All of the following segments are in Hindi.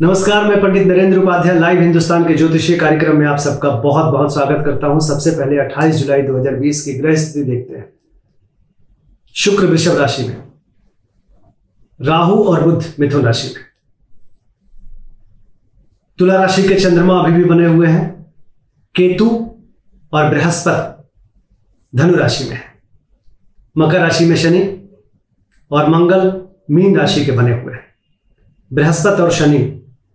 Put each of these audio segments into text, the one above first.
नमस्कार, मैं पंडित नरेंद्र उपाध्याय लाइव हिंदुस्तान के ज्योतिषीय कार्यक्रम में आप सबका बहुत बहुत स्वागत करता हूँ। सबसे पहले 28 जुलाई 2020 की ग्रह स्थिति देखते हैं। शुक्र वृषभ राशि में, राहु और बुध मिथुन राशि में, तुला राशि के चंद्रमा अभी भी बने हुए हैं, केतु और बृहस्पति धनु राशि में है। मकर राशि में शनि और मंगल मीन राशि के बने हुए हैं। बृहस्पति और शनि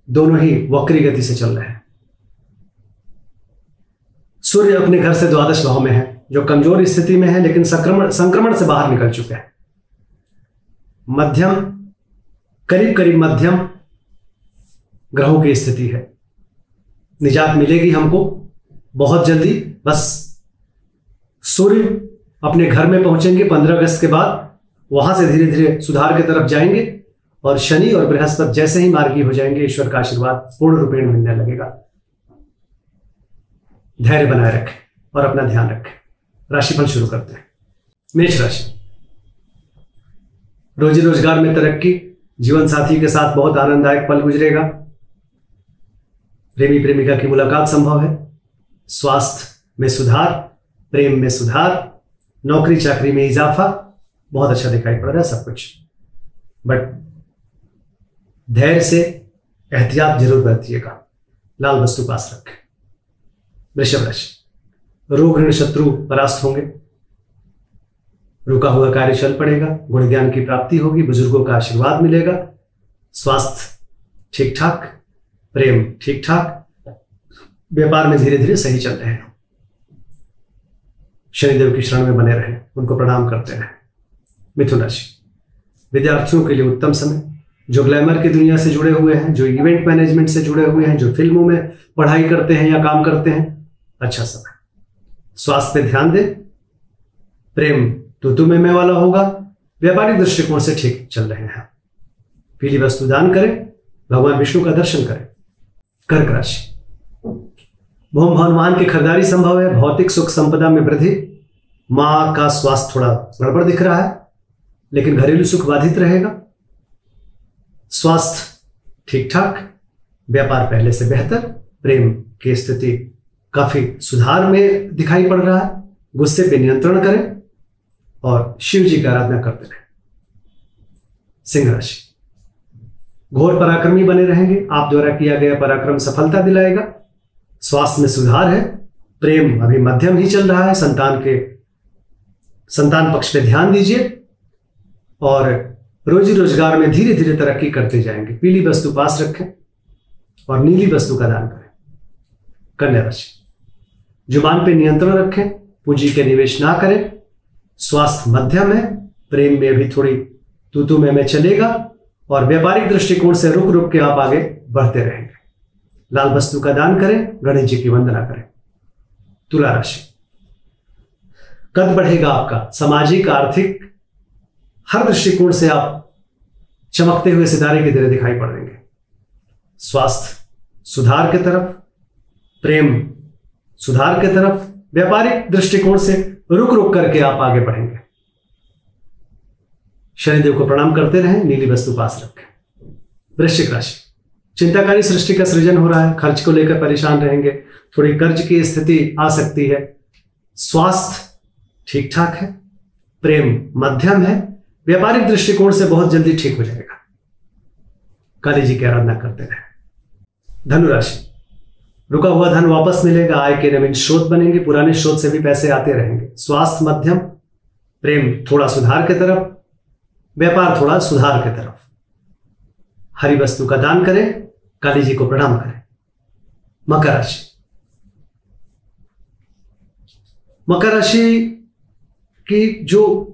दोनों ही वक्री गति से चल रहे हैं। सूर्य अपने घर से द्वादश भाव में है, जो कमज़ोर स्थिति में है, लेकिन संक्रमण संक्रमण से बाहर निकल चुके हैं। मध्यम, करीब करीब मध्यम ग्रहों की स्थिति है। निजात मिलेगी हमको बहुत जल्दी, बस सूर्य अपने घर में पहुँचेंगे, पंद्रह अगस्त के बाद, वहाँ से धीरे धीरे सुधार की तरफ़ जाएँगे। और शनि और बृहस्पति जैसे ही मार्गी हो जाएँगे, ईश्वर का आशीर्वाद पूर्ण रूपेण मिलने लगेगा। धैर्य बनाए रखें और अपना ध्यान रखें। राशिफल शुरू करते हैं। मेष राशि। रोजी रोज़गार में तरक्की, जीवन साथी के साथ बहुत आनंददायक पल गुजरेगा। प्रेमी प्रेमिका की मुलाकात संभव है। स्वास्थ्य में सुधार, प्रेम में सुधार नौकरी चाकरी में इजाफा, बहुत अच्छा दिखाई पड़ रहा है सब कुछ। बट धैर्य से एहतियात ज़रूर बरतिएगा। लाल वस्तु पास रखें। वृषभ राशि। रोग ऋण शत्रु परास्त होंगे। रुका हुआ कार्य चल पड़ेगा। गुण ज्ञान की प्राप्ति होगी। बुज़ुर्गों का आशीर्वाद मिलेगा। स्वास्थ्य ठीक ठाक प्रेम ठीक ठाक व्यापार में धीरे धीरे सही चल रहे हैं। शनिदेव की शरण में बने रहे। उनको प्रणाम करते रहे। मिथुन राशि। विद्यार्थियों के लिए उत्तम समय। जो ग्लैमर की दुनिया से जुड़े हुए हैं, जो इवेंट मैनेजमेंट से जुड़े हुए हैं, जो फ़िल्मों में पढ़ाई करते हैं या काम करते हैं अच्छा समय स्वास्थ्य पे ध्यान दें, प्रेम तो तुम्हें में वाला होगा, व्यापारिक दृष्टिकोण से ठीक चल रहे हैं। पीली वस्तु दान करें, भगवान विष्णु का दर्शन करें। कर्क राशि। भूम भगवान की खरीदारी संभव है, भौतिक सुख संपदा में वृद्धि। माँ का स्वास्थ्य थोड़ा गड़बड़ दिख रहा है, लेकिन घरेलू सुख बाधित रहेगा। स्वास्थ्य ठीक ठाक व्यापार पहले से बेहतर, प्रेम की स्थिति काफ़ी सुधार में दिखाई पड़ रहा है। गुस्से पे नियंत्रण करें और शिव जी की आराधना करते रहें। सिंह राशि। घोर पराक्रमी बने रहेंगे। आप द्वारा किया गया पराक्रम सफलता दिलाएगा। स्वास्थ्य में सुधार है। प्रेम अभी मध्यम ही चल रहा है। संतान के, संतान पक्ष पे ध्यान दीजिए। और रोजी रोज़गार में धीरे धीरे तरक्की करते जाएँगे। पीली वस्तु पास रखें और नीली वस्तु का दान करें। कन्या राशि। ज़ुबान पे नियंत्रण रखें पूंजी के निवेश ना करें स्वास्थ्य मध्यम है प्रेम में भी थोड़ी तूतु में, में चलेगा और व्यापारिक दृष्टिकोण से रुक रुक के आप आगे बढ़ते रहेंगे। लाल वस्तु का दान करें गणेश जी की वंदना करें। तुला राशि। कद बढ़ेगा आपका? सामाजिक आर्थिक हर दृष्टिकोण से आप चमकते हुए सितारे की तरह दिखाई पड़ेंगे स्वास्थ्य, सुधार की तरफ़, प्रेम, सुधार की तरफ़, व्यापारिक दृष्टिकोण से रुक रुक करके आप आगे बढ़ेंगे। शनिदेव को प्रणाम करते रहें, नीली वस्तु पास रखें। वृश्चिक राशि, चिंताकारी सृष्टि का सृजन हो रहा है, खर्च को लेकर परेशान रहेंगे, थोड़ी कर्ज की स्थिति आ सकती है। स्वास्थ्य ठीक ठाक है, प्रेम मध्यम है व्यापारिक दृष्टिकोण से बहुत जल्दी ठीक हो जाएगा। काली जी की आराधना करते रहे। धनुराशि। रुका हुआ धन वापस मिलेगा, आय के नवीन स्रोत बनेंगे, पुराने स्रोत से भी पैसे आते रहेंगे। स्वास्थ्य, मध्यम, प्रेम थोड़ा सुधार की तरफ़, व्यापार थोड़ा सुधार की तरफ़। हरी वस्तु का दान करें, काली जी को प्रणाम करें। मकर राशि। मकर राशि की जो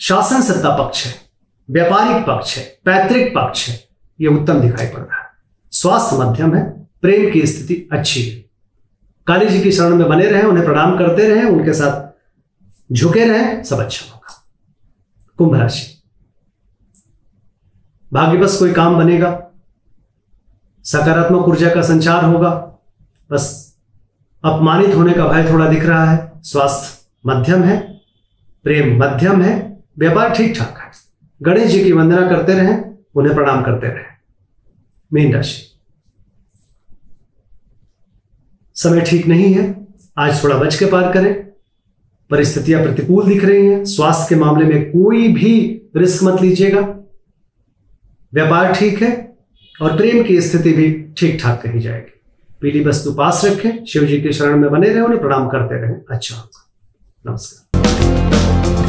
शासन सत्ता पक्ष है, व्यापारिक पक्ष है, पैतृक पक्ष है यह उत्तम दिखाई पड़ रहा है। स्वास्थ्य मध्यम है, प्रेम की स्थिति अच्छी है। काली जी की शरण में बने रहे, उन्हें प्रणाम करते रहे, उनके साथ झुके रहे, सब अच्छा होगा। कुंभ राशि। भाग्यवश कोई काम बनेगा, सकारात्मक ऊर्जा का संचार होगा, बस अपमानित होने का भय थोड़ा दिख रहा है। स्वास्थ्य मध्यम है, प्रेम मध्यम है व्यापार ठीक ठाक है। गणेश जी की वंदना करते रहें, उन्हें प्रणाम करते रहें। मीन राशि। समय ठीक नहीं है, आज थोड़ा बच के पार करें। परिस्थितियाँ प्रतिकूल दिख रही हैं, स्वास्थ्य के मामले में कोई भी रिस्क मत लीजिएगा। व्यापार ठीक है, और प्रेम की स्थिति भी ठीक ठाक कही जाएगी। पीली वस्तु पास रखें, शिव जी के शरण में बने रहें, उन्हें प्रणाम करते रहें। अच्छा। होगा नमस्कार।